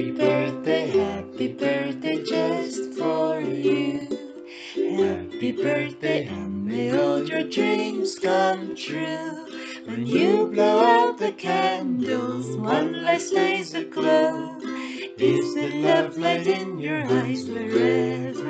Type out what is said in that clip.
Happy birthday, happy birthday just for you. Happy birthday, and may all your dreams come true. When you blow out the candles, one light stays glow. Is the love light in your eyes forever?